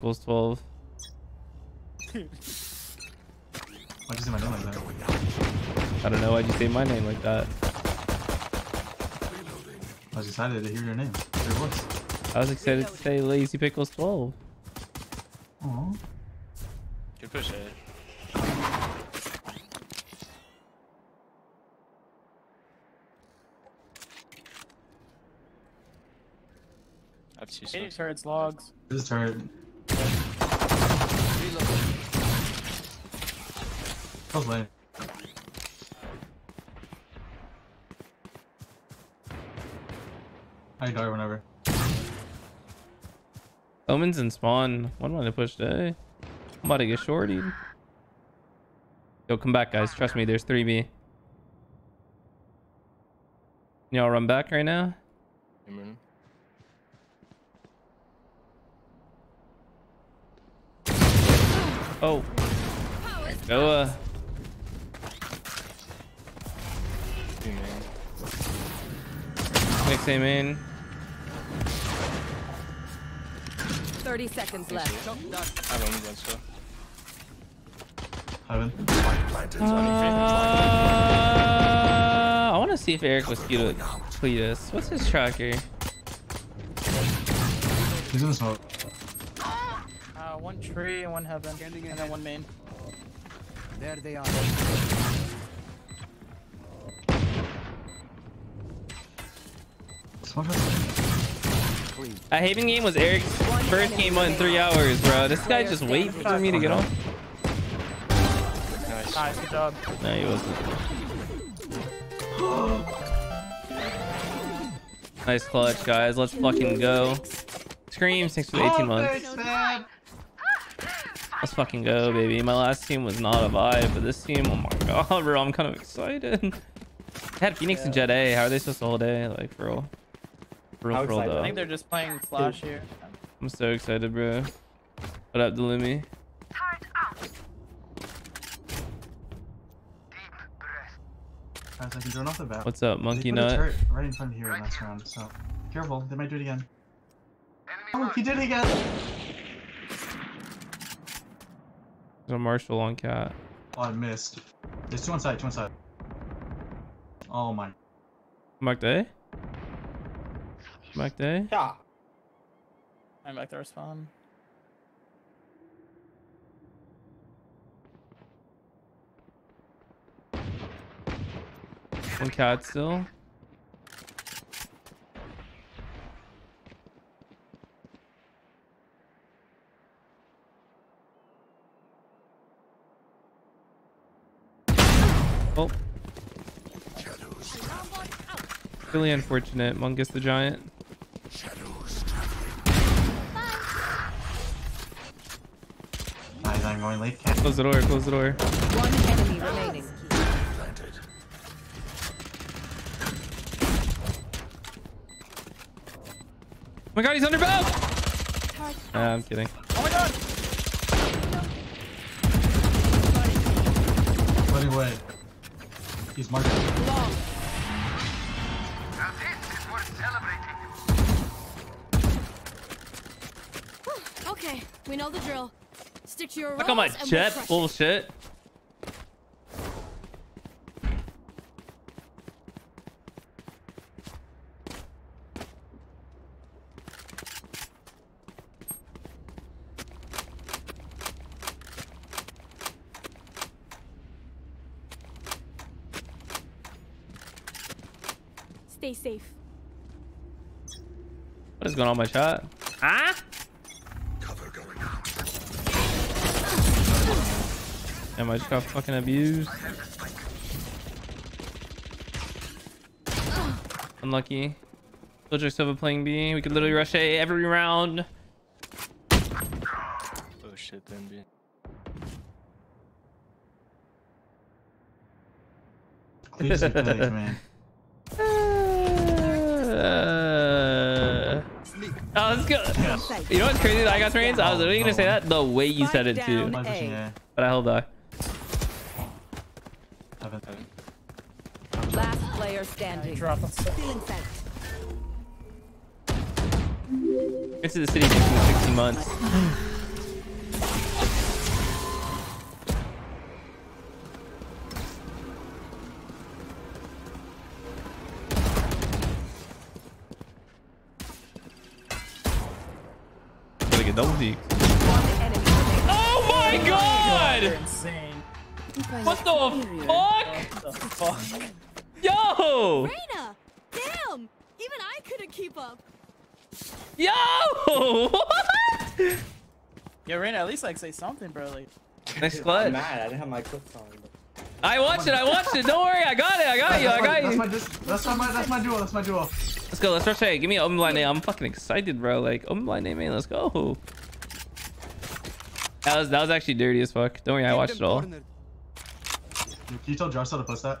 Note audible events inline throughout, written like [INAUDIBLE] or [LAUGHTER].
Equals 12. Why'd you say my name like that? I don't know why'd you say my name like that. I was excited to hear your name. Your voice. I was excited to say Lazy Pickles 12. Aw. Good push it. I have two Any subs. turrets, logs. This is turret. I was late. I die whenever. Omens and Spawn. One want to push day. I'm about to get shorted. Yo, come back, guys. Trust me, there's 3B. Y'all run back right now? Cameron. Oh. Go, Two man. Next aim in. 30 seconds left. I have only one so. Heaven. Uh, I want to see if Eric was cute to tweet us. What's his tracker? He's in the smoke. Uh, one tree and one heaven, and then one main. There they are. Smoke. A Haven game was Eric's first game in three hours, bro. This guy just waiting for me to get on. Nice. Nice, good job. No, he wasn't. Nice clutch, guys. Let's fucking go. Scream, thanks for the 18 months. Let's fucking go, baby. My last team was not a vibe, but this team, oh my god, [LAUGHS] bro, I'm kind of excited. [LAUGHS] I had Phoenix and Jett A. How are they supposed to hold A? Like, for real. For real, How for real, excited? I think they're just playing Flash here. I'm so excited, bro. What up, Delumi? Guys, I can drone off the bat. What's up, Monkey put Nut? turret right in front of here last round, so careful. They might do it again. Oh, he did it again. There's a Marshall on cat. Oh, I missed. There's two on side, two on side. Oh my. Mark Day? Mark Day? Yeah. I'm back there spawn. One cat still. Oh. Really unfortunate. Mungus the Giant. Guys, I'm going late. Cat. Close the door, close the door. One enemy remaining. Oh my god, he's under bow! Nah, I'm kidding. Oh my god! Bloody way. He's marking. Long. Okay, we know the drill. Stick to your Look on my roles and we'll jet crush it. bullshit. Stay safe. What is going on my chat? Huh? Damn, I just got fucking abused. Unlucky. Soldier Silva playing B. We could literally rush A every round. Oh shit, then B. Please do play, [LAUGHS] man. Uh, oh, let's go. You know what's crazy that I got trains? I was literally gonna say that the way you said it too, Spike Might down. pushing A. A. but I held back. player standing. Drop Feeling sight. To the city in 60 months. [SIGHS] Oh, oh my god! What the fuck? What the fuck? Yo! Reyna! Damn! Even I couldn't keep up. Yo! What? [LAUGHS] Yo, Reyna, at least like say something, bro. Like, Next I'm mad. I didn't have my clips on. But... I watched it. I watched it. Don't worry. I got it. I got you. I got That's you. my, that's my, that's my duo. That's my duo. Let's go. Let's rush A. Give me an open blind name. I'm fucking excited, bro. Like open blind name, man. Let's go. That was that was actually dirty as fuck. Don't worry. I watched it all. Can you tell Jarso to post that?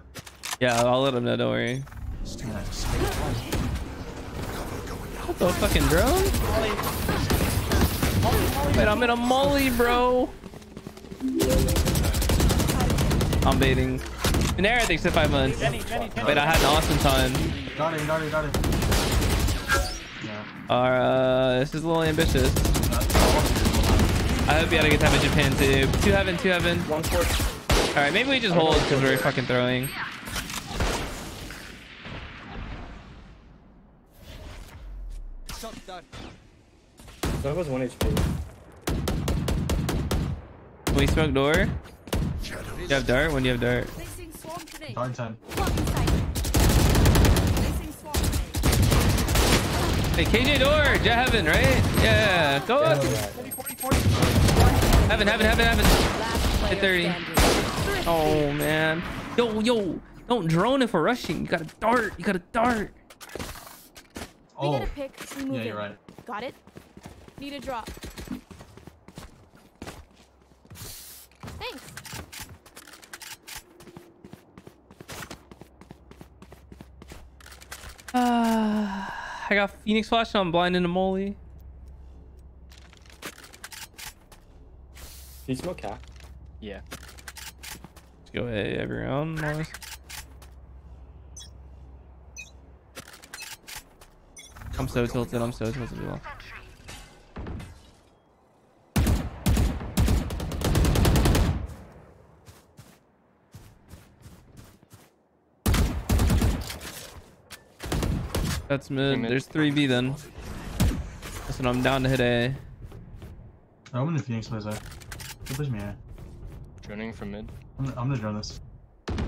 Yeah, I'll let him know. Don't worry. What the fucking drone? Wait, I'm in a molly, bro. I'm baiting. Been there, I think, since five months. Jenny, Jenny, Jenny. Wait, I had an awesome time. Got it, got it, got it. Yeah. Uh, this is a little ambitious. I hope you had a good time in Japan too. Two heaven, two heaven. One fourth. All right, maybe we just hold because we're fucking throwing. That was one HP. Can we smoke door? You have dart? When do you have dart? Placing swarm grenade. darn 10. Blocking sight. Placing swarm grenade. Hey, KJ door, Jett heaven, right? Yeah, go up. Heaven, heaven, heaven, heaven. Last player 30. Oh man. Yo, yo, don't drone if we're rushing. You got a dart. You got a dart. We Oh, get a pick. We move yeah, you're right. Got it? Need a drop. Thanks. Uh, [SIGHS] I got Phoenix Flash. I'm blind into Molly. Do you smoke cat? Yeah. Let's go A every round. Nice. I'm so tilted. I'm so tilted. Well. That's mid. mid. There's 3B then. Listen, I'm down to hit A. I'm gonna Phoenix plays there. Don't push me, yeah. Droning from mid. I'm, I'm gonna drone this.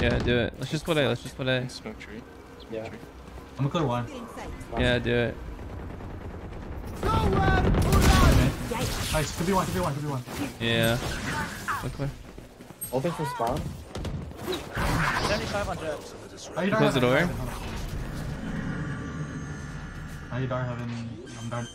Yeah, do it. Let's just put A. Let's just put A. Smoke tree. Yeah. I'm gonna clear one. Yeah, do it. Nice, could be one, could be one, could be one. Yeah. Look clear. Open for spawn. 75 on Jett. Are you Close the door. Are you dar heaven? I'm darn.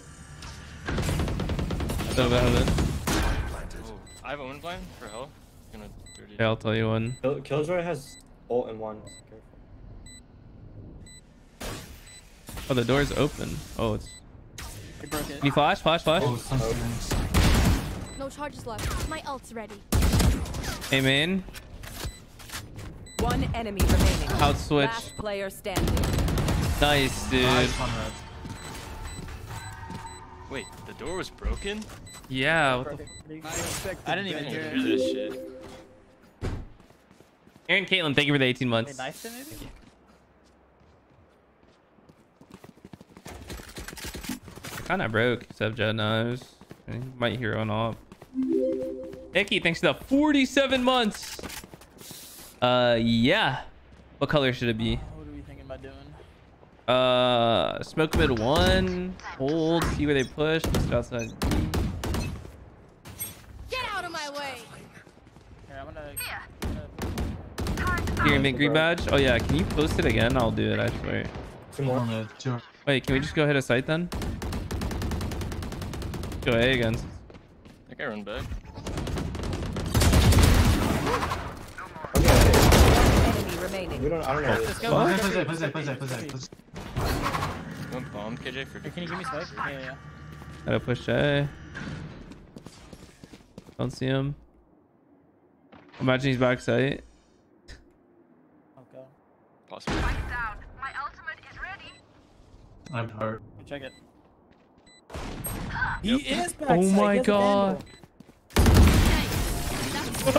So about it. Oh, I have a omen blind for hell. Gonna dirty. Yeah, I'll tell you one. Kill Killjoy has ult and one. Careful. Oh, the door's open. Oh, it's. They broke it. Can you flash? Flash? Flash? Oh, sun's No charges left. My ult's ready. Hey, main. One enemy remaining. Out switch. Last player standing. Nice, dude. Nice. Wait, the door was broken? Yeah. What the it. I didn't even hear hear this shit. Aaron Caitlin, thank you for the 18 They months. knifed it maybe? Kind of broke, except Jett knows. Might hero on off. Icky, thanks to the 47 months. Uh, yeah. What color should it be? What are we thinking about doing? Uh, smoke mid one, hold, see where they push, just outside. Get out of my way. Here, I'm gonna. gonna- Here, make green badge. Oh yeah, can you post it again? I'll do it. I swear. Two More more. mid, two. Wait, can we just go hit a site then? Go A again. I think I run back. Okay. Enemy remaining. We don't. I don't know. Let's go. What? let's go Play for play it, play let's play go play for it. play One bomb, KJ, for Hey, Can you give me smoke? Yeah, yeah, yeah. Gotta push A. Don't see him. Imagine he's back site. Okay. Possible. I have heart. Check it. He is back. Oh my He has a God. vandal. [LAUGHS] no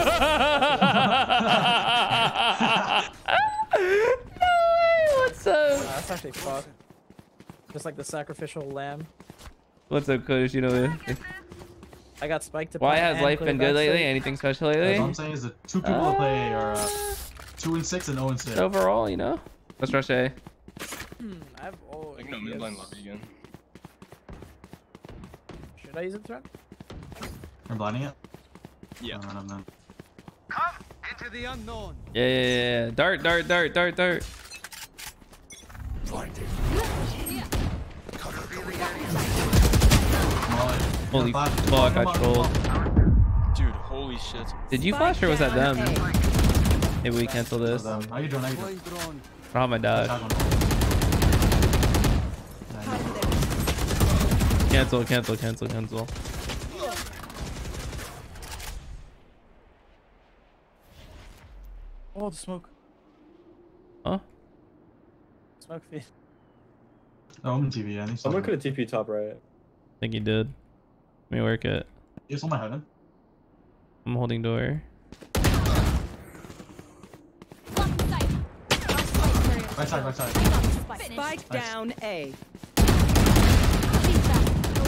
way, what's up? Nah, that's actually fucked. Just like the sacrificial lamb. What's up, Coach? You know, I got spiked to why has life been good backside. lately? Anything special That's lately? what I'm saying is the two people that play are uh, two and six and zero and six. Overall, you know. Let's rush A. Hmm, I have oh, I can no mid yes. blind lobby again. Should I use it threat? You're blinding it. Yeah. No, no, no. Into the unknown. Yeah, yeah, yeah, yeah. Dart, dart, dart, dart, dart. Come. Holy fuck, I come on, trolled. Dude, holy shit. Did you flash or was that down them? Maybe we cancel this. How you doing? How you doing? Deploying drone. How am I dodge? Tag on. Cancel, cancel, cancel, cancel. Oh, the smoke. Huh? Smoke feed. Oh, I'm in TV. Yeah, Someone someone. could have TP top right. I think he did. Let me work it. You saw my heaven. I'm holding door. Right side, right side. Spike down A.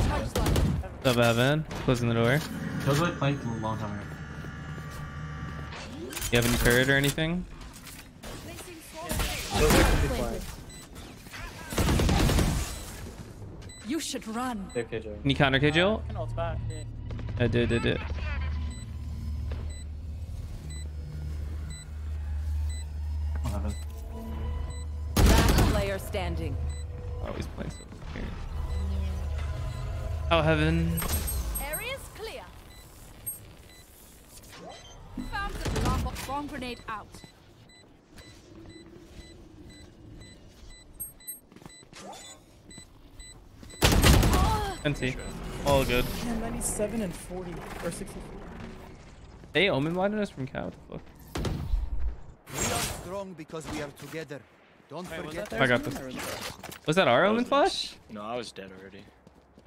What's up, Evan? Closing the door. Those like playing for a long time ago. You have any turret or anything? Those are could be flying. You should run. Hey, KJ. Can you counter KJ? ult? Can ult back. Yeah. I did, did, did. Oh, heaven. Area's clear. Found the bomb, bomb grenade out. NT. All good. 97 and 40 or 64. Hey, Omen blinded us from cow. What the fuck? We are strong because we are together. Don't Wait, was forget. that I got or this. was that- our That Omen flash? No, I was dead already.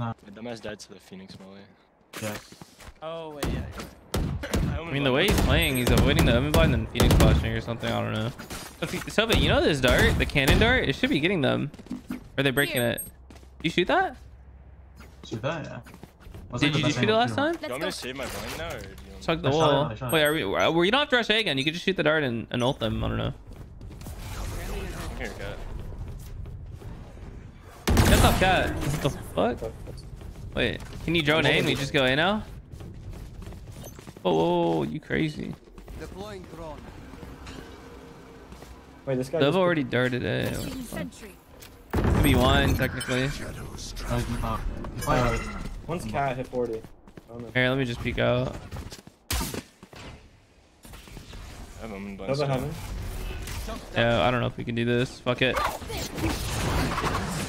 Nah. My dumbass died to the Phoenix melee. Yeah. Oh, wait, yeah. I mean, the way he's playing, he's avoiding the Omen blind and Phoenix flashing or something. I don't know. Sova, you know this dart, the cannon dart? It should be getting them. Or are they breaking it? You shoot that? Shoot that, yeah. Was Did like you just shoot it last time? Do you Let's want me to save my blind now, or do you want Chug the I shot wall. Shot it. Wait, are we? Are, we- you don't have to rush A again. You could just shoot the dart and, and ult them. I don't know. Here, cat. That's not cat. What the fuck? Fuck, that's- Wait, can you drone A and we just go A now? Whoa, whoa, whoa, you crazy. Deploying drone. Wait, this guy. They've already darted A. What the Team fuck? sentry. Could be one, technically. Oh, he's deep out. He's fine. Uh, One's cat hit 40. I. Here, let me just peek out. I have Omen blind. Heaven. Yeah, I don't know if we can do this. Fuck it.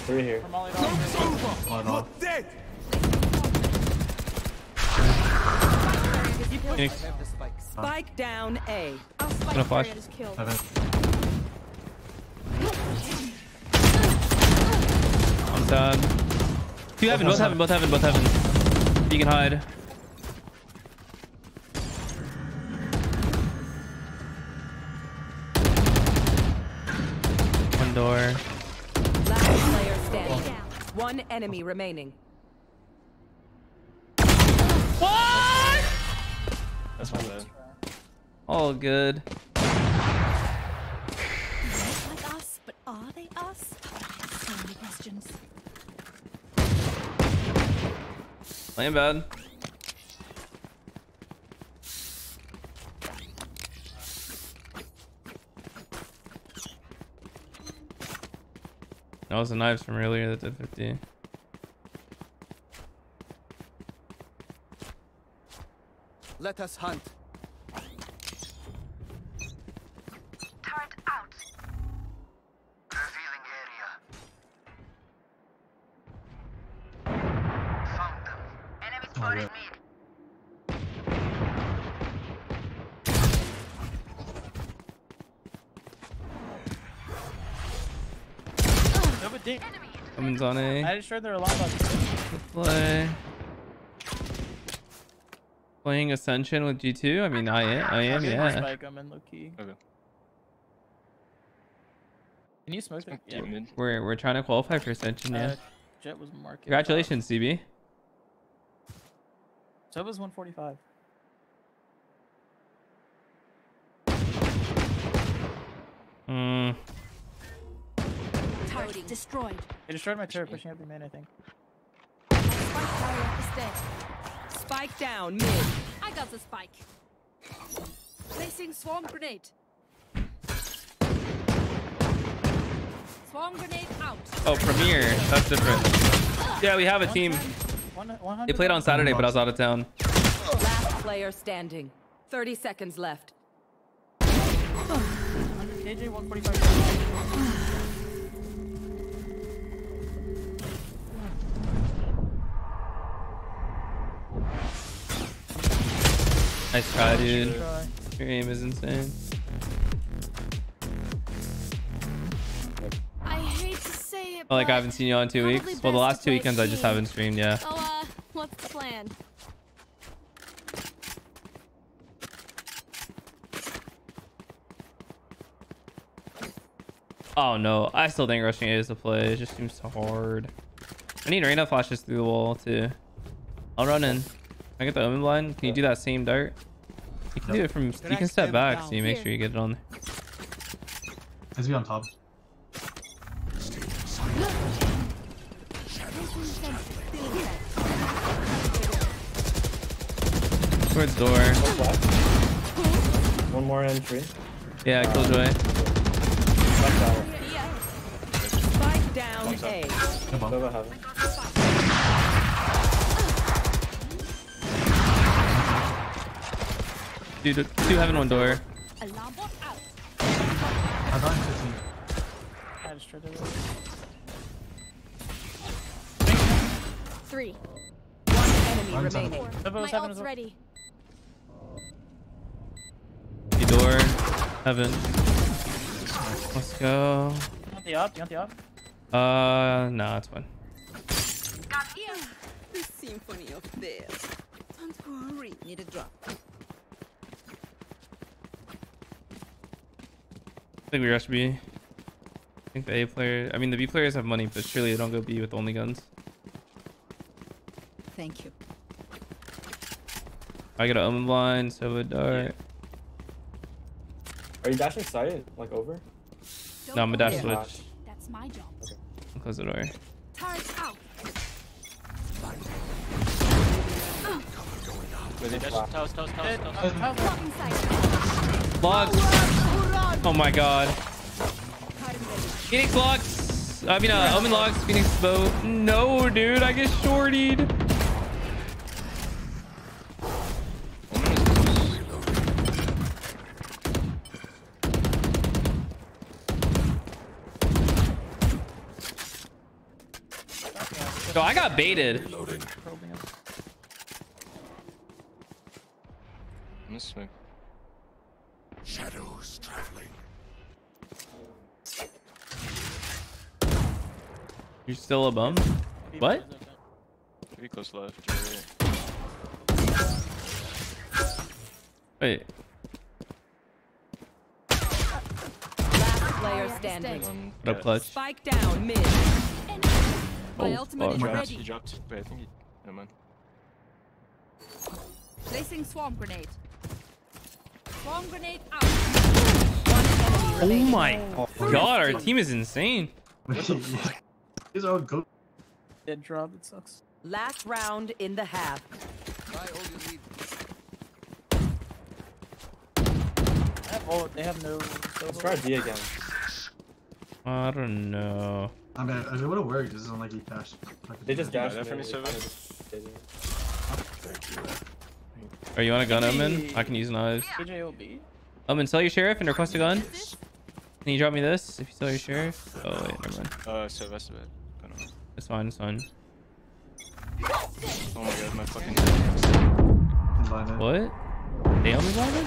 Three here. From off. Oh, no. Dead. Phoenix, Have the spikes. Spike down A. Spike Gonna flash. carrier is killed. Heaven. I'm sad. Two heaven, both heaven, both heaven, both heaven. You can hide. One door. Last player standing. One enemy remaining. What? That's my bad. All good. Like us, but are they us? So many questions. Playing bad. That was the knives from earlier that did 50. Let us hunt. Oh, yeah. No, but dang- Someone's on A. I destroyed their alarm bot. play. Playing Ascension with G2? I mean, I am, I am, I'll [LAUGHS] get yeah. Spike, I'm in low key. Okay. Can you smoke that? Yeah. We're, we're trying to qualify for Ascension, yeah. Uh, Jett was market. Congratulations, CB. Sova's 145. Mm, Target destroyed. They destroyed my turret pushing up the main, I think. Spike carrier is dead. Spike down mid. I got the spike. Placing swarm grenade. Swarm grenade out. oh, Premier. That's different. Yeah, we have a team. 100, 100 They played on Saturday, but I was out of town. Last player standing. 30 seconds left. KJ 145. Nice try, dude. Try. Your aim is insane. I hate to say it, Oh, like I haven't seen you on two weeks. Well, the last two play weekends I just haven't streamed. Yeah. So, uh, what's the plan? Oh no, I still think rushing A is the play. It just seems so hard. I need Reyna flashes through the wall too. I'll run in. I get the omen blind. Can you do that same dart? You can do it from. You can step back down. so you make Here. sure you get it on. Let's be on top. Towards door. One more entry. Yeah, Killjoy. Left out. Spike down A. Good ball. Dude, two heaven, one door. Alarm bot out. I got 15. I destroyed it. Three. One enemy One's on. remaining. Sova My was heaven ult's as well. ready. The door. Heaven. Let's go. You want the op? You want the op? Uh, nah, it's fine. The symphony of this. Don't worry, need a drop. Think we rush B. I think the A player. I mean, the B players have money, but surely they don't go B with only guns. Thank you. I got an omen blind, so would dart. Are you dashing side? Like over? Don't No, I'm a dash worry. switch. That's my job. Close the door. Turret out. Wait, they dash. Toes, toes, toes, toes. Blocking sight. Logs. Oh my god. Phoenix logs. I mean, uh, omen logs. Phoenix bow. No, dude, I get shortied. So I got baited. Probing it. I'm just smoke. You're still a bum? What? Pretty close left. to your right. Wait. Last player standing. What up, clutch? Spike down mid. Oh, my Oh, ultimate is fuck. He dropped. Wait, I think he. Never mind. Placing swarm grenade. Swarm grenade out. Oh One enemy Oh remaining. my god, our team is insane. These are all good. Dead drop. It sucks. Last round in the half. Try all you need. They have, all, they have no. Let's try D again. I don't know. I mean, it would have worked. This is unlike he dashed. They just Yeah, dashed that for me, mid, Silva. kinda just did it. Are you on a gun, Omen? I can use knives. KJ will be. Omen, sell your sheriff and request a gun. Can you drop me this if you sell your sheriff? Oh wait, never mind. Uh, so that's a bit. I don't know. It's fine, it's fine. Oh my god, my fucking. Blinded. What? They only blinded?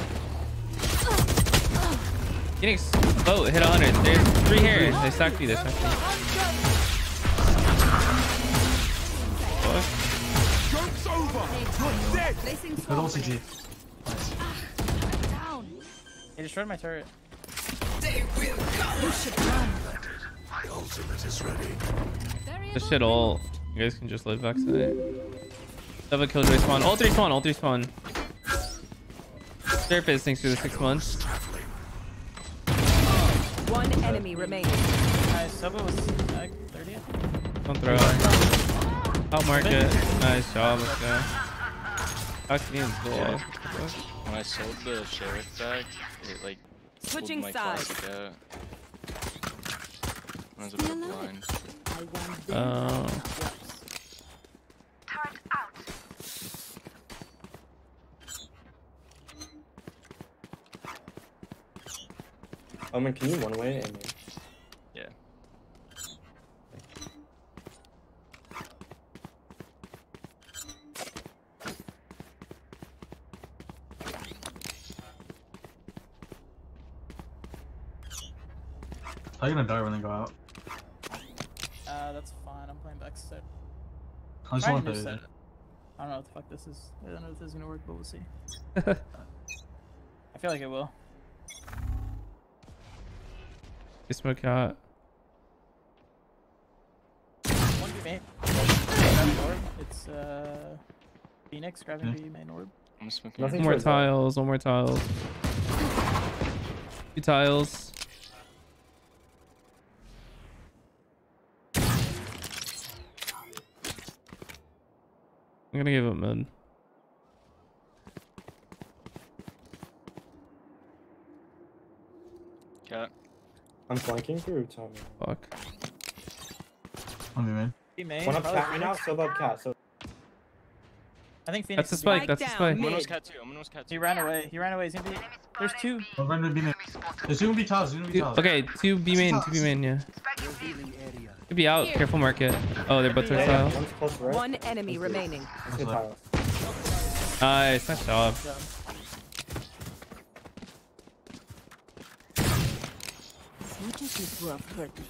Phoenix. Oh, hit 100. There's three here. They stacked you. They stacked you. Fuck. Placing Good swarm old CG. grenade. Down. He destroyed my turret. Barrier This shit all. You guys can just live backside. Double killjoy spawn. All three spawn. All three spawn. Surface thanks for the six months. One enemy remaining. Nice. Sova was like 30th. Don't throw. Out market. Nice job. Let's go. Fuck me and cool. When I sold the sheriff bag, it like Switching sides. Classic out. I was a bit blind. I want them Oh. worse. Omen, oh, can you one way and Yeah. I'm gonna die when they go out. Uh, that's fine. I'm playing backside. I just want to to set play it. I don't know what the fuck this is. I don't know if this is gonna work, but we'll see. [LAUGHS] I feel like it will. You smoke out. One B main. Grabbing. It's uh Phoenix grabbing Hmm. B main orb. I'm smoking. Nothing One more tiles. One more tiles. Two tiles. I'm gonna give it mid. Cat. I'm flanking through Tommy. Fuck. One v main. B main. One up cat right now, Phoenix. so above cat. So I think Phoenix. That's the spike. That's the down, spike. mid. Omen was cat too. Omen was cat He ran away. He ran away. He's gonna be. There's two. One run would be main. There's two gonna be tiles. Two gonna be Two, okay, two B main. Two B main. Yeah. Revealing area. Could be out. Careful market. Oh, they're both Yeah, yeah, yeah. tile. one's close right. One enemy remaining. Let's get. Nice. Nice job. So, As much as this world hurt me,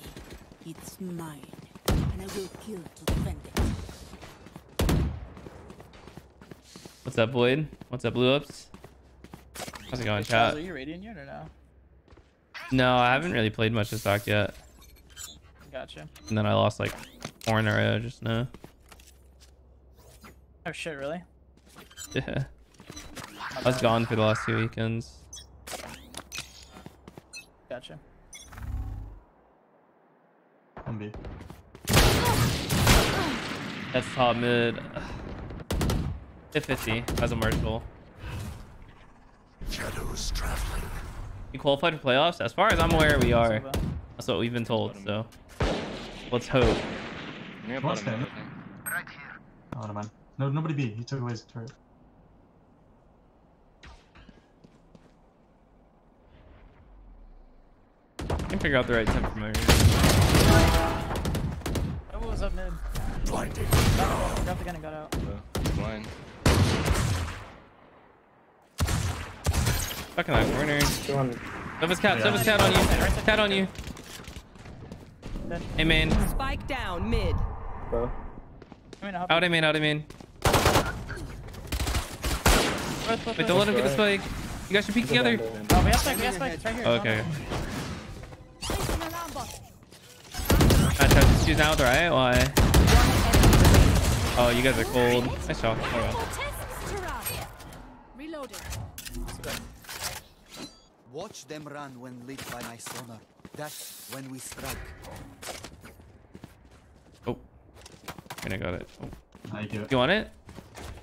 it's mine, and I will kill to defend it. What's up, Void? What's up, Blue Ups? How's it going, Wait, Charles, chat? Are you radiant yet or no? No, I haven't really played much this doc yet. Gotcha. And then I lost like four in a row just now. Oh shit, really? Yeah. I was gone for the last two weekends. Gotcha. One B. That's top mid. Hit 50 as a Marshall. Shadows traveling. You qualified for playoffs? As far as I'm aware, we are. That's what we've been told, so. Let's hope. I'm What's bottom that? mid, I. Oh no man. No, nobody B. He took away his turret. I can figure out the right temp promoter. Oh, was up mid. Blinding. Got the gun and got out. So, he's blind. Stuck in that corner. 200. Sova's cat, Yeah. Sova's cat on you. Cat on you. Dead. Hey, main. Spike down mid. Bro. I mean, I'll Out, I mean, out, I mean. Both, both, Wait, don't let him get the spike. You guys should peek together. Oh, we have spike, we have spike. It's right here. It's on okay. us. Placing alarm bot. I tried to choose out, right? Why? One enemy remaining. Oh, you guys are cold. Nice job. Oh, well. More tests to run. Reloading. Watch them run when lit by my sonar. That's when we strike. Oh. And I got it. Oh. Now you it. You want it?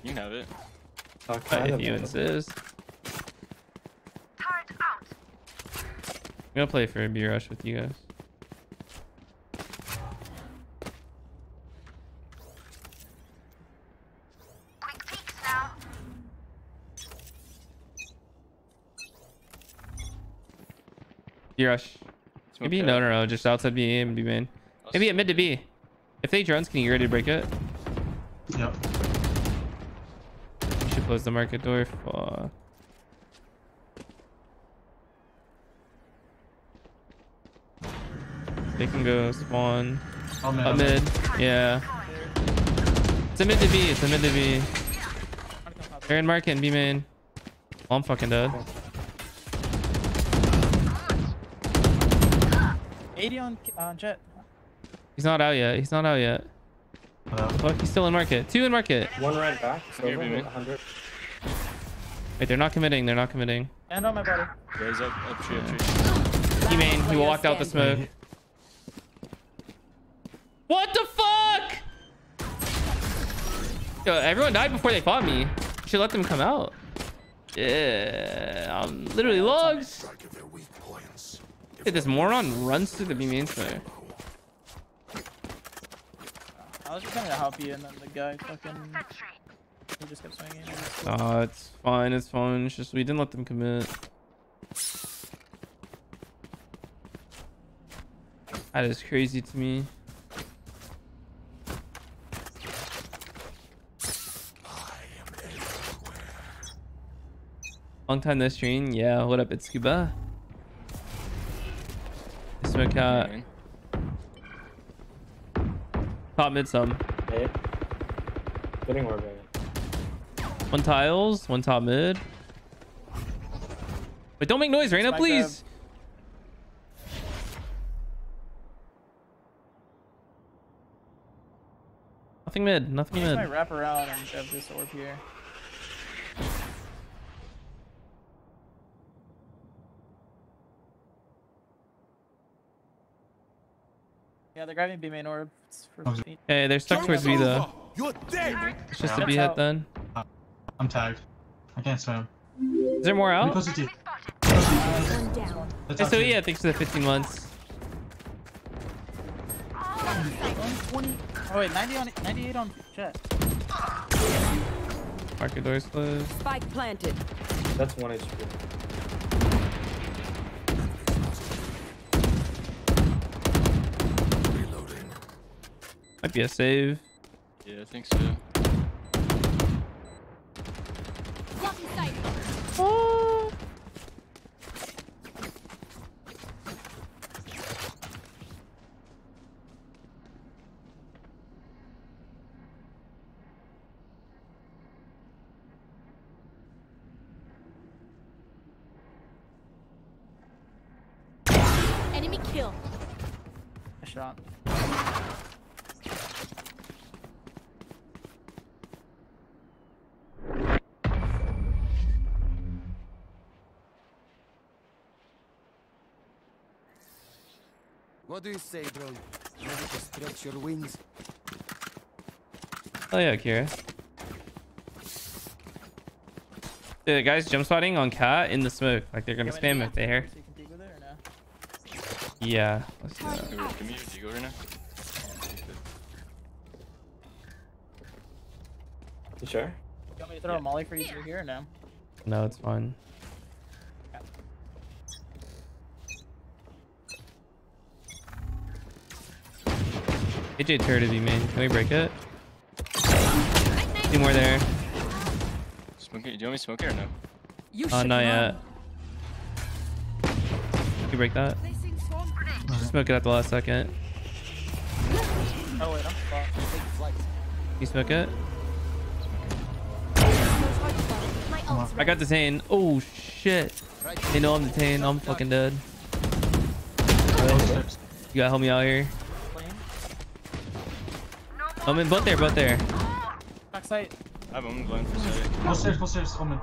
You can have it. Kind if of you vandal. insist. I'm gonna play for a B rush with you guys. B rush. Maybe cat. no, no, no, just outside B and B main. Maybe s- at mid to B. If they drones, can you get ready to break it? Yep. You should close the market door. Fuck. They can go spawn. Oh man. A mid. Yeah. It's a mid to B. It's a mid to B. I'm gonna come top. They're in market and B main. Oh, I'm fucking dead. 80 on, on Jett. He's not out yet. He's not out yet. Hello. Fuck, he's still in market. Two in market. One right back. Here, Silver, B-main. 100. Wait, they're not committing. They're not committing. And on my body. Raise up, up tree, up tree. He main. He walked out the smoke. What the fuck? Yo, everyone died before they fought me. Should let them come out. Yeah, I'm literally logs. Strike at their weak points. Dude, this moron runs through the B main smoke. I was just trying to help you, and then the guy fucking. He just kept swinging. and just- Nah, it's fine. It's fine. It's just we didn't let them commit. That is crazy to me. Long time no stream. Yeah, what up? It's Scuba. Smoke out. B-main. Top mid some. Eight. Getting orb A. One tiles, one top mid. Wait, don't make noise, Reyna, Spike please. Nothing mid, nothing I mid. might wrap around and grab this orb here. Yeah, they're grabbing B main orb. It's for Okay. Hey, they're stuck towards B though. You're dead. It's just a Yeah. B hit then. Uh, I'm tagged. I can't swim. Is there more out? close to you. One down. Let's Hey, so yeah, thanks for the 15 months. 20. Oh wait, 90 on 98 on Jett. Market doors closed. Spike planted. That's one HP. Might be a save. Yeah, I think so. Enemy kill. A shot. What do you say, bro? Ready to stretch your wings? Oh yeah, Kira. The guys jump spotting on cat in the smoke. Like they're gonna Yeah, spam when- if they hear. So you can peek with it or no? Yeah. Let's do that. Hey, wait, Can do you go right now? You sure? You want me to throw a molly for you through here or no? No, it's fine. AJ turret if you main. Can we break it? Two more there. Smoke it. Do you want me to smoke it or no? You Oh, should not run. yet. Can you break that? Placing swarm grenade. Smoke it at the last second. Oh wait, I'm spot. You smoke it? My Come on. ult's I got the Tane. Oh shit. They know I'm the Tane. I'm fucking dead. You gotta help me out here. Clean. I'm in both there, both there. Back Backside. I have omen blind for side. Full stairs, full stairs, Omen.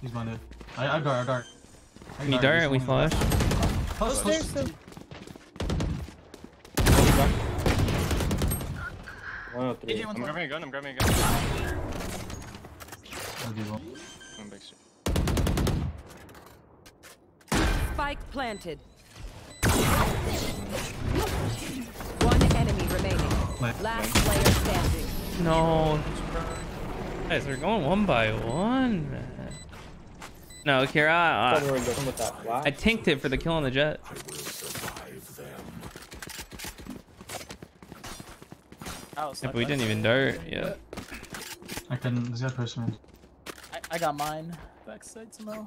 He's blinded. I, I guard, I guard. I you guard, dart? We flash. Close, Stairs close. still. 103. AJ I'm grabbing a gun. I'm grabbing a gun. I'll give up. Going back. Spike planted. One enemy remaining. Wait. Last player standing. No. Guys, we're going one by one, man. No, Kira, Thought I, were going with that flash. I tanked it for the kill on the Jett. I will survive them. I was Yeah, but we didn't even dart. Yeah. I couldn't. This guy pushed. I, I got mine. Backside somehow.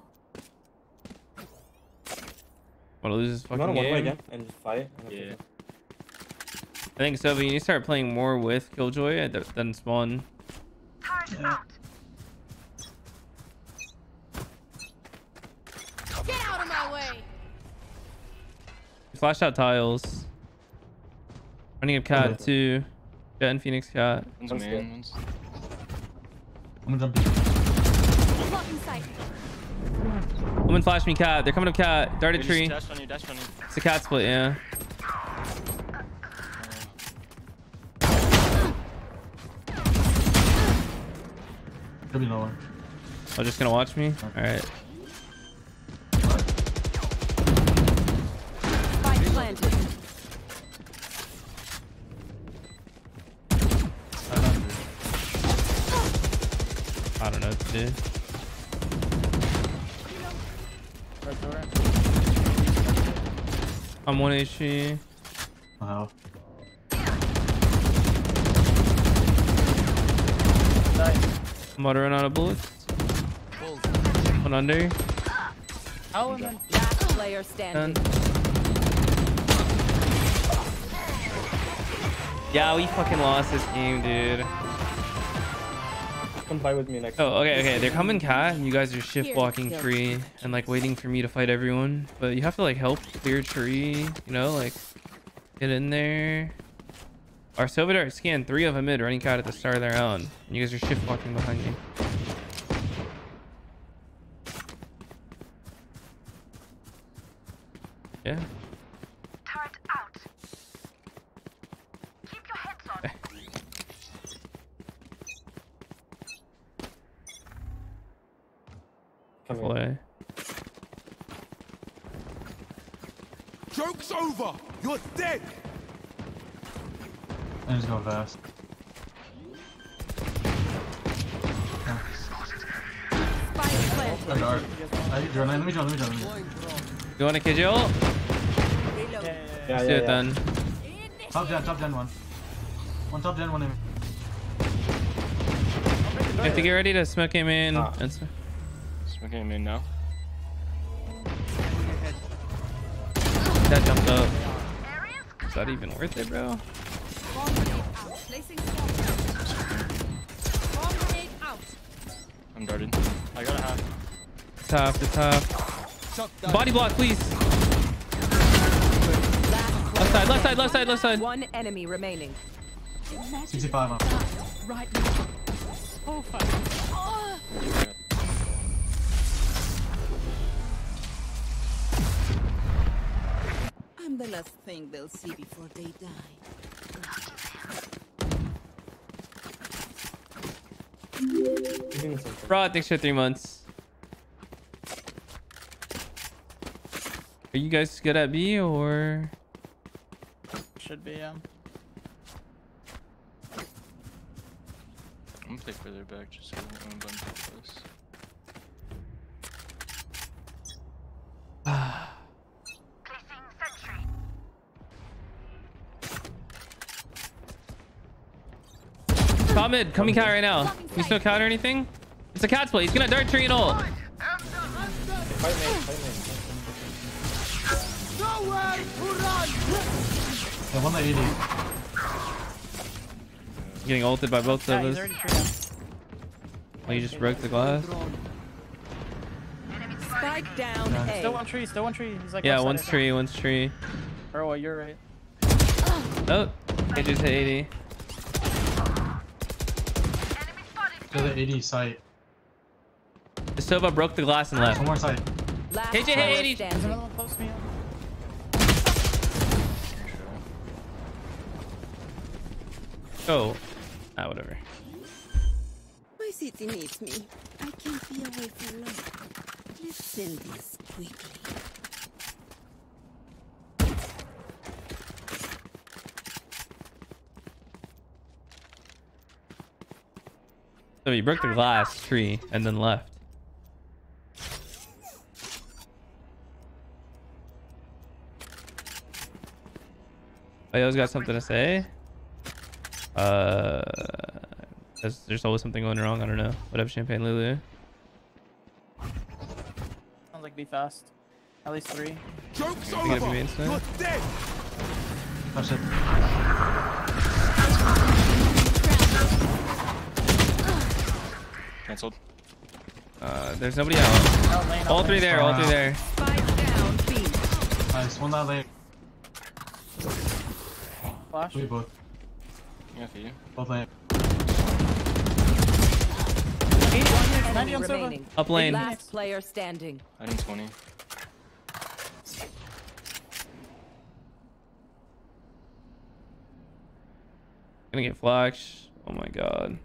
Want to lose this I'm gonna fucking one way game? again and just fight. and Yeah. If I think so, but you need to start playing more with Killjoy uh, th- than Spawn. Yeah. Get out of my way. Flash out tiles. Running up cat too. Jett and Phoenix cat. One's One's main, one's... I'm gonna jump in. Blocking sight. Woman flash me cat. They're coming up cat. Darted tree. just on you, dashed on you. It's a cat split, yeah. Could be lower. Oh, just gonna watch me? Alright. Spike planted. Side under. I don't know what to do. Red door. I'm 1 HP. Oh. I'm about to run out of bullets. One under. How and then Last player standing. Done. Yeah, we fucking lost this game, dude. Come fight with me next. Oh, okay, okay. They're coming cat, and you guys are shift walking tree and like waiting for me to fight everyone. But you have to like help clear tree, you know, like get in there. Our Sova dart scanned three of them mid running cat at the start of their own. And you guys are shift walking behind me. Yeah. Come Full here. A. Joke's over! You're dead! I'm just going fast. Spike. I need drone. Let me drone. Let me drone. Let me drone. You want to kid you? Let's yeah, yeah, yeah. Yeah, do it then. Top gen. Top gen one. One top gen. One enemy. You have to get ready to smoke him in. Ah. and s- Smoking him in now. That jumped up. Is that even worth it, bro? Bomb grenade out. Placing smoke. Bomb grenade out. I'm darted. I got a half. Top, the top. Body block, please. Left side, left side, left side, left side. One enemy remaining. 65 on. Right now. So fun. I'm the last thing they'll see before they die. Give me something. Bro, thanks for three months. Are you guys good at B or? Should be, yeah. I'm gonna play further back just so I don't bump too close. Top mid, coming cat right now. You still cat or anything? It's a cat's play. He's gonna dart tree and ult. Fight main, fight main. Yeah, one at 80. Getting ulted by both Yeah, of us. Oh, you just broke the glass. Spike down Yeah. Still one tree, still one tree. He's like Yeah, left one's tree, one's tree. Oh, well, you're right. Oh, it just hit 80. To the 80 site. The Sova broke the glass and left. One more site. Last KJ hit player 80. There's another one close to me. Oh, ah, whatever. My city needs me. I can't be away for long. Let's send this quickly. So he broke the glass tree and then left. Oh, y'all's got something to say? Uh, there's, there's always something going wrong. I don't know. What up, Champagne Lulu? Sounds like be fast. At least three. Joke's You gonna over! You're dead! Touch it. Cancelled. Uh, there's nobody out. Oh, All three there. All three there. Spike down B. Nice. One that late. Flash. We both. Yeah, for you. Both lane. One 90 enemy on Sova. remaining. Up lane. Last player standing. Item 20. Gonna get flash. Oh my god.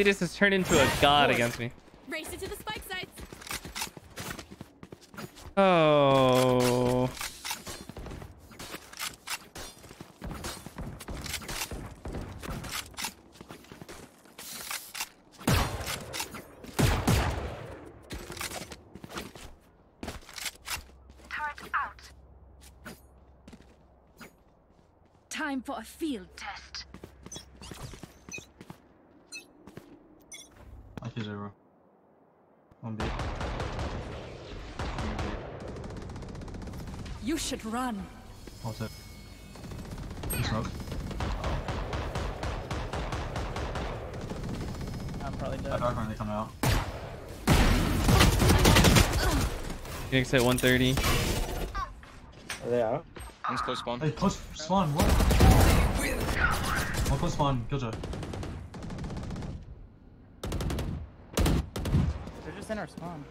Cletus, Cletus has turned into a god against me. Race it to the spike sites. Oh. Time for a field test. I kill zero. One B. You should run. Ult it. Smoke. I'm probably That dead. dark one, they coming out. Phoenix at 130. Are they out? One's close spawn. Hey, close spawn, what? One close spawn, Killjoy. They're just in our spawn.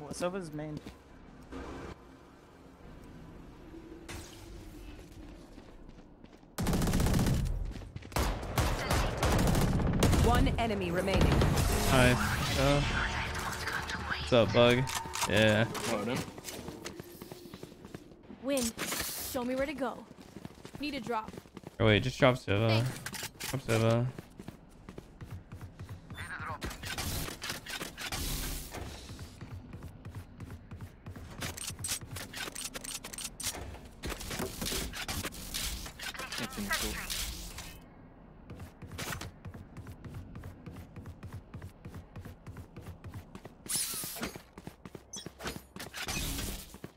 Well, Sova's main. One enemy remaining. Nice. Uh, what's up, bug? Yeah. Win. Show me where to go. Need a drop. Oh wait, just drop Sova. Drop Sova.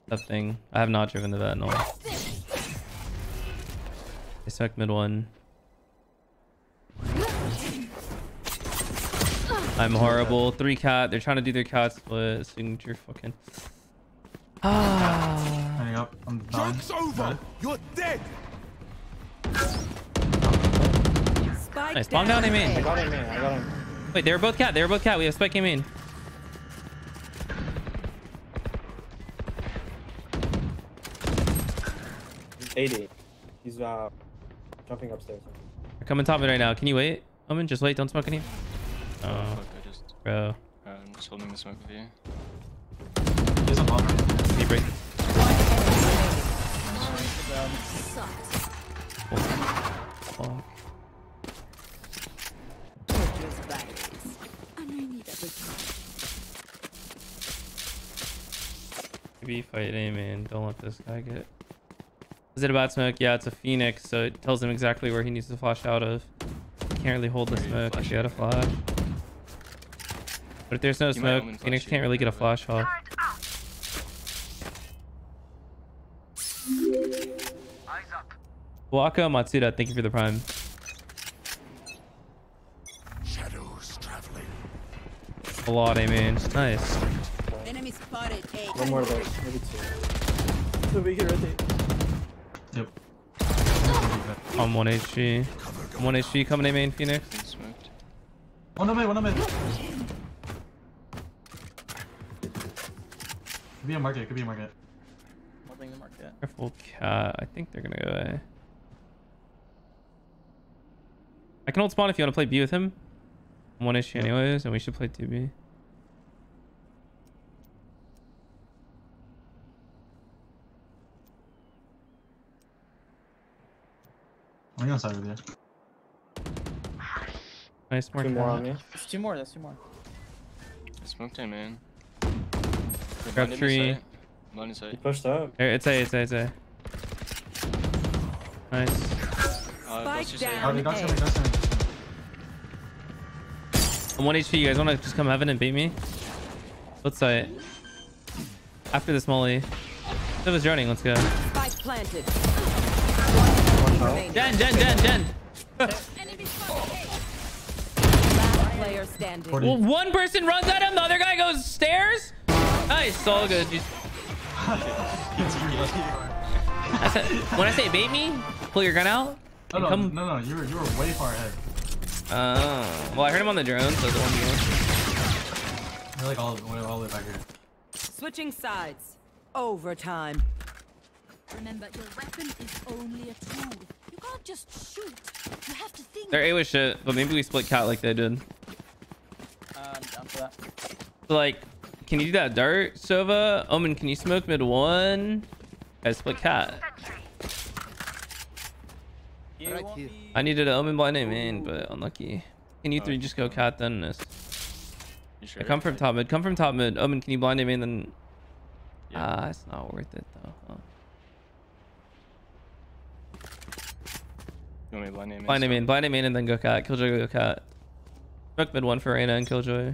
That thing. I have not driven to that no. I stuck mid one. I'm horrible. Three cat. They're trying to do their cat split. Signature fucking. Ah. Hanging up. I'm down. Joke's over. You're dead. Spike Nice. Bomb down, I I mean. got him in. I got him. Wait, they were both cat. They were both cat. We have spike came in. 80. He's uh jumping upstairs. They're coming top mid right now. Can you wait? Omen, just wait. Don't smoke any. Oh, Oh, fuck, I just. bro. Uh, I'm just holding the smoke with you. He's on bomb. Deep break. Oh. Gorgeous batteries. And a. Be fighting, man. Don't let this guy get. Is it about smoke? Yeah, it's a phoenix, so it tells him exactly where he needs to flash out of. Can't really hold the Where you smoke if flash you had a flash. But if there's no You smoke, Phoenix can't really get a but- flash off. Waka Matsuda, thank you for the prime. Shadows traveling. A lot, eh, I mean. Nice. Enemy spotted. One more there. Maybe two. So [LAUGHS] we can rotate. Yep. I'm 1 HP. I'm 1 HP coming in main Phoenix. Smoked. One on mid, one on mid. Could be a market, could be a market. Holding the market. Careful cat. I think they're gonna go A. I can hold spawn if you want to play B with him. I'm 1 HP anyways, and we should play 2B. I'm gonna side with you. Nice, more Two more on me. There's two more. There's two more. I smoked him, man. Grab three. Line in He pushed up. Here, it's A, it's A, it's A. Nice. Uh, Spike let's just say- Oh, got something, got something. I'm 1 HP. You guys want to just come heaven and beat me? Let's say it. After this molly. That was running. Let's go. Spike planted. Jen, Jen, Jen, Jen. Player standing. Well, one person runs at him, the other guy goes stairs. Nice, all good. I said, when I say bait me, pull your gun out. No, and no, come. no, no, you were you were way far ahead. Oh, well, I heard him on the drone, so the one you You're like all all the way back here. Switching sides. Overtime. Remember, your weapon is only a tool. You can't just shoot. You have to think. Their A was shit, but maybe we split cat like they did. Uh, I'm down for that. So, like, can you do that dart, Sova? Omen, can you smoke mid one? I split cat. Right want here. me- I needed an Omen blind name in, but unlucky. Can you three just go cat then this? You I come from top mid. Come from top mid. Omen, can you blind name in then? Yeah. Ah, it's not worth it though. Oh. You want me to blind name? Blind name in, blind name in, and then go cat. Killjoy go cat. Smoke mid one for Reyna and Killjoy.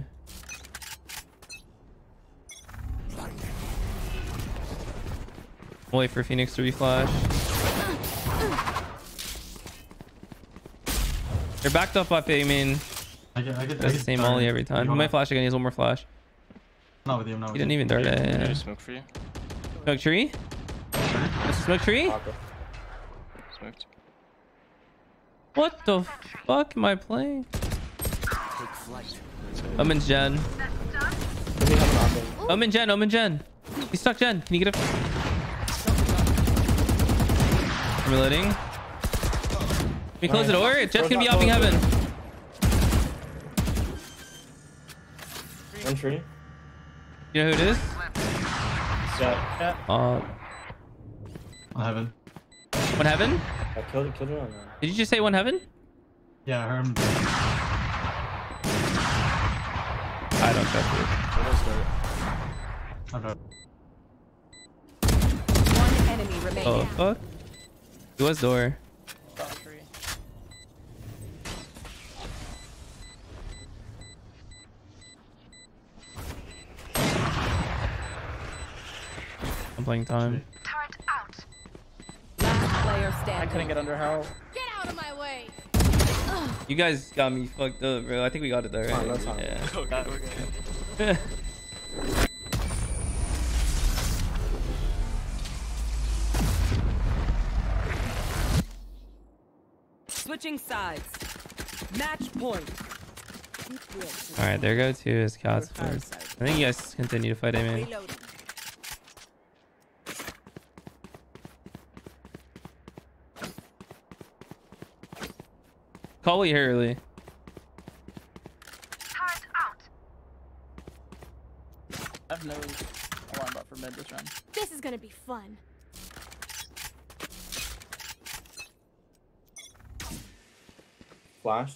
Wait for Phoenix to reflash. They're backed up off A main. I get I get That's the same darted. ollie every time. He might flash again. He has one more flash. I'm not with you. I'm not He with didn't you. even dart it. just smoke for you? Smoke tree? That's a smoke tree? Aqua. Smoked. What the fuck am I playing? Take flight. Omen's Gen. Let me have an Aqua. Omen Gen, Omen Gen. He's stuck Gen. Can you get up? I'm reloading. Can we close the door? Jett's gonna be opping heaven. One tree. You know who it is? Yeah. Uh, On heaven. one heaven? I killed killed her on that. Did you just say one heaven? Yeah, I heard him. I don't trust you. I'm not- One enemy remaining. Oh fuck. He was door. I'm playing time. Last I couldn't get under how. Get out of my way. You guys got me fucked up, bro. I think we got it there, Fine, right? that's fine. Yeah. Oh god, we're. Switching sides. Match point. All right, there go two is cats first. I think you guys continue to fight, Amen. Reloading. Call we here early. I have no alarm bot for mid this round. This is gonna be fun. Flash.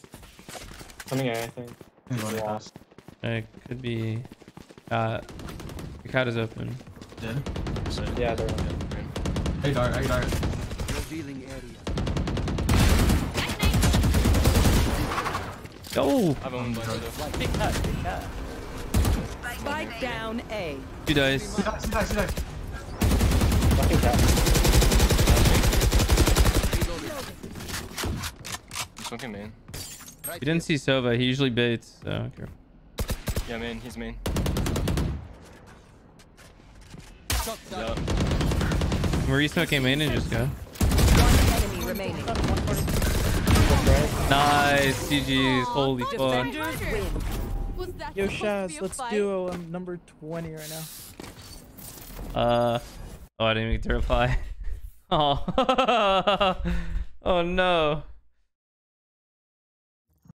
Coming A, I think. I'm going Yeah. It could be. Uh, your cat is open. Dead. So, Yeah, they're Hey dart. Hey dart. Revealing Oh, I have a one blind too. Big cat, big cat. Spike down A. two dice. See that? See that? See that? fucking cat. I'm smoking main. We didn't see Sova. He usually baits. So careful. Yeah, main. He's main. Shot down. Yeah. We're resmoking main and just go. One enemy remaining. Nice. GG's. Holy fuck fuck. Defenders win. Was that Yo, Shaz, let's fight? duo um, number 20 right now. Uh. Oh, I didn't even get to reply. [LAUGHS] Oh. [LAUGHS] oh no.